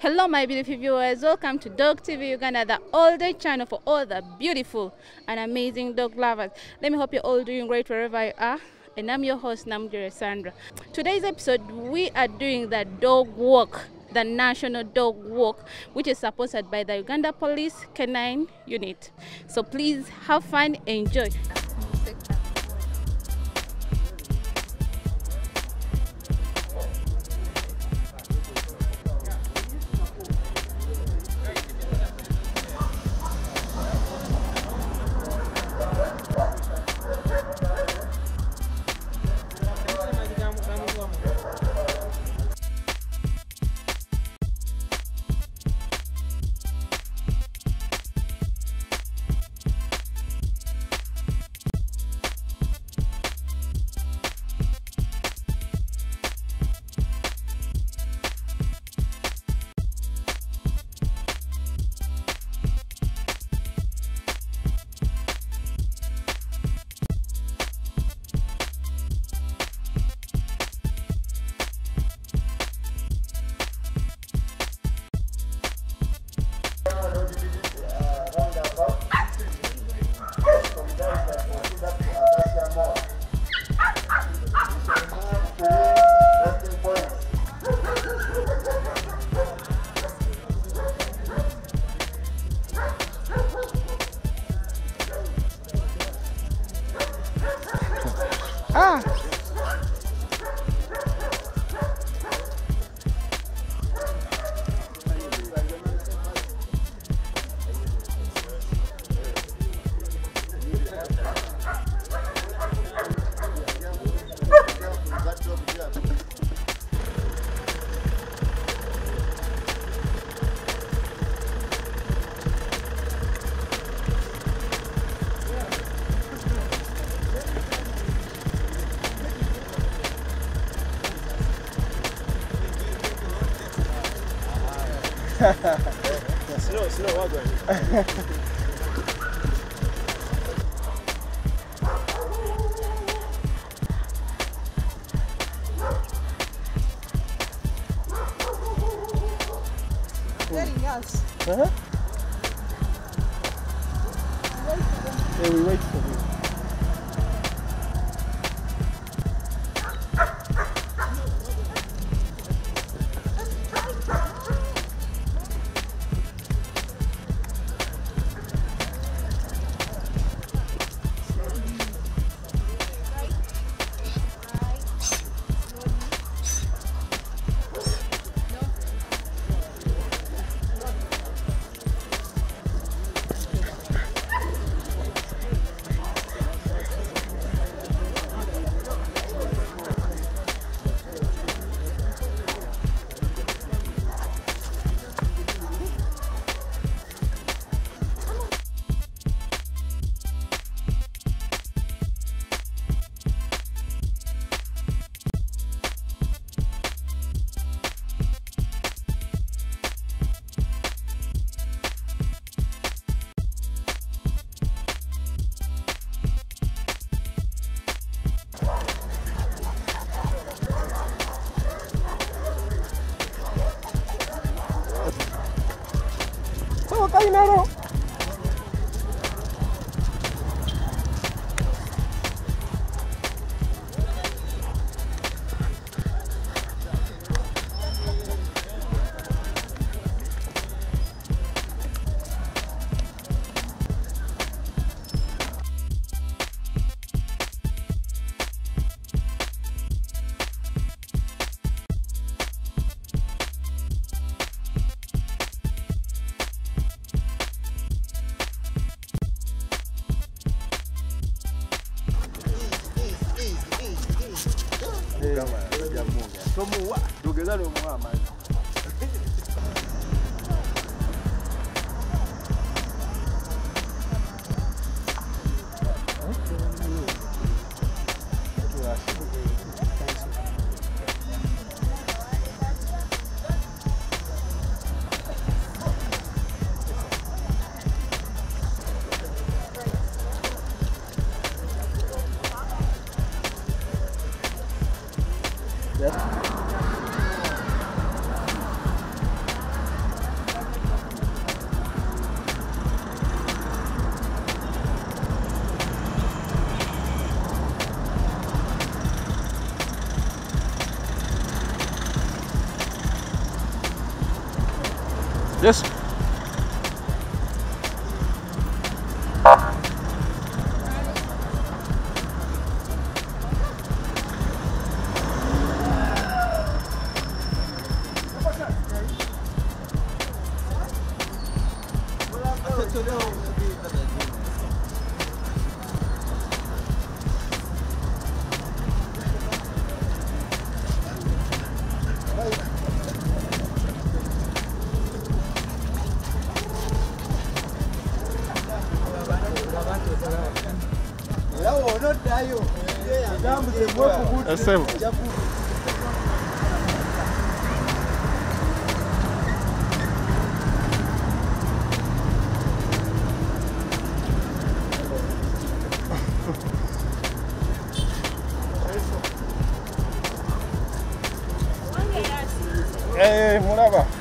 Hello, my beautiful viewers. Welcome to Dog TV Uganda, the all-day channel for all the beautiful and amazing dog lovers. Let me hope you're all doing great wherever you are. And I'm your host, Namjere Sandra. Today's episode, we are doing the dog walk, the National Dog Walk, which is sponsored by the Uganda Police Canine Unit. So please have fun, enjoy. Ah! Telling us. Huh? gama gajja munga tomuwa togeza n'omuwa amazzi. Dus Essa é... Ei, ei, lá.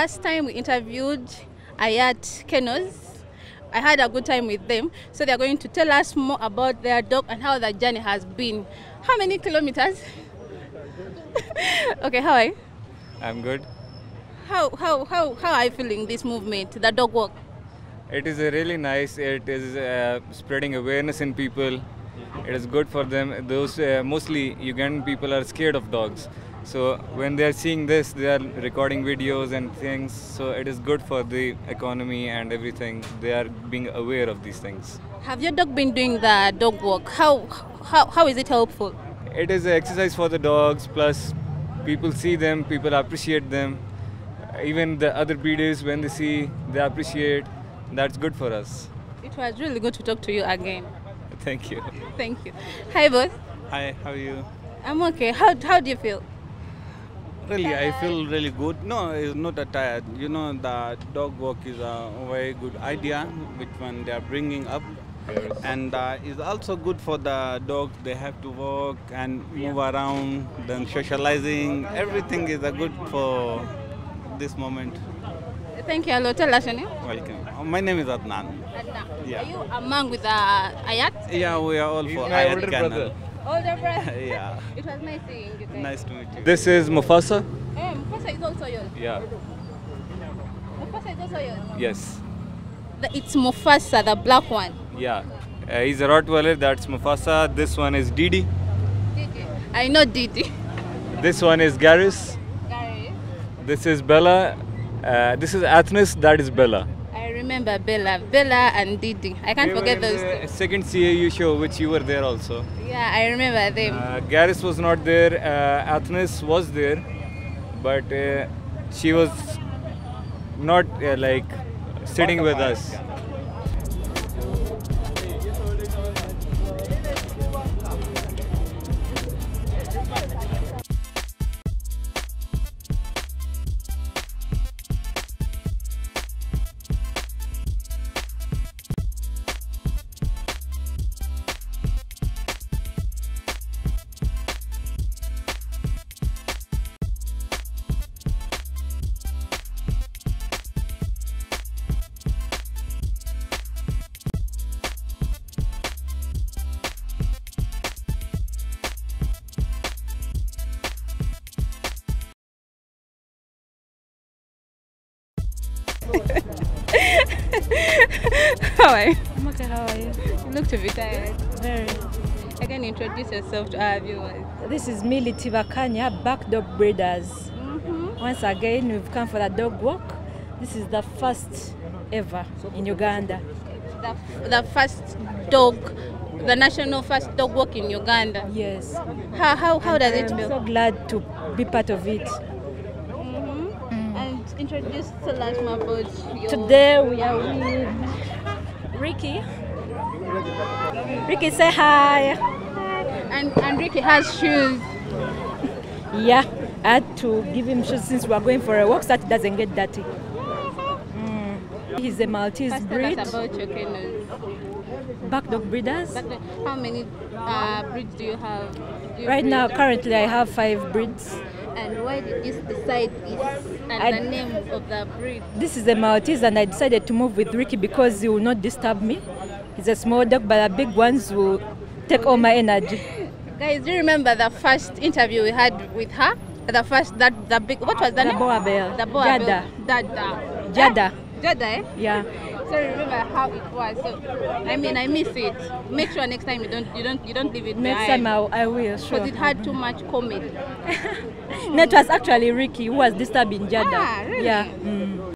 Last time we interviewed Ayat Kennels. I had a good time with them. So they're going to tell us more about their dog and how the journey has been. How many kilometers? okay, how are you? I'm good. How, how, how, how are you feeling this movement, the dog walk? It is really nice. It is uh, spreading awareness in people. It is good for them. Those uh, mostly Ugandan people are scared of dogs. So when they are seeing this, they are recording videos and things. So it is good for the economy and everything. They are being aware of these things. Have your dog been doing the dog walk? How, how, how is it helpful? It is an exercise for the dogs. Plus, people see them, people appreciate them. Even the other breeders, when they see, they appreciate. That's good for us. It was really good to talk to you again. Thank you. Thank you. Hi, boss. Hi, how are you? I'm okay. How, how do you feel? Really, I feel really good. No, it's not that tired. You know, the dog walk is a very good idea, which one they are bringing up. And uh, it's also good for the dogs. They have to walk and move around, then socializing. Everything is a good for this moment. Thank you. Hello. Tell us your name. Welcome. Uh, My name is Adnan. Adnan. Yeah. Are you among with the Ayat? Yeah, we are all He's for my Ayat older Canal. Brother. Older brother. Yeah. It was nice seeing you guys. Nice to meet you. This is Mufasa. Eh, Mufasa is also yours. Yeah. Mufasa is also yours. Yes. The, it's Mufasa, the black one. Yeah. Uh, he's a Rottweiler. That's Mufasa. This one is Didi. Didi. I know Didi. This one is Garrus. Gary. This is Bella. Uh, this is Athens. That is Bella. I remember Bella. Bella and Didi. I can't They forget those the second CAU show, which you were there also. Yeah, I remember them. Uh, Garrus was not there. Uh, Athens was there, but uh, she was not uh, like sitting with us. How are you? I'm okay, how are you? You look to be tired. Very. Again, introduce yourself to our viewers. This is Millie Tivakanya, Back Dog Breeders. Mm -hmm. Once again, we've come for the dog walk. This is the first ever in Uganda. The, the first dog, the national first dog walk in Uganda. Yes. How, how, how does it feel? I'm so glad to be part of it. Introduce tell us more about your Today we are with Ricky. Ricky, say hi. and and Ricky has shoes. Yeah, I had to give him shoes since we are going for a walk so that he doesn't get dirty. Mm. He's a Maltese First breed. about your kennels. Back dog breeders. How many uh, breeds do you have? Do you Right breed? now, currently, I have five breeds. And why did you decide this and I- the name of the breed? This is a Maltese, and I decided to move with Ricky because he will not disturb me. He's a small dog, but the big ones will take all my energy. Guys, do you remember the first interview we had with her? The first that the big what was the, The name? boa bell. The boa Jada. bell. Dada. Jada. Jada, eh? Yeah. So remember how it was. So I mean, I miss it. Make sure next time you don't you don't you don't leave it Next time I, I will, sure. because it had too much comedy. No, it was actually Ricky who was disturbing Jada. Ah, really? Yeah. mm.